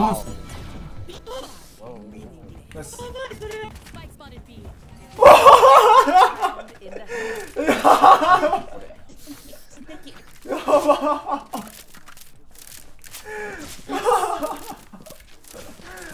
Wow. Nice. やば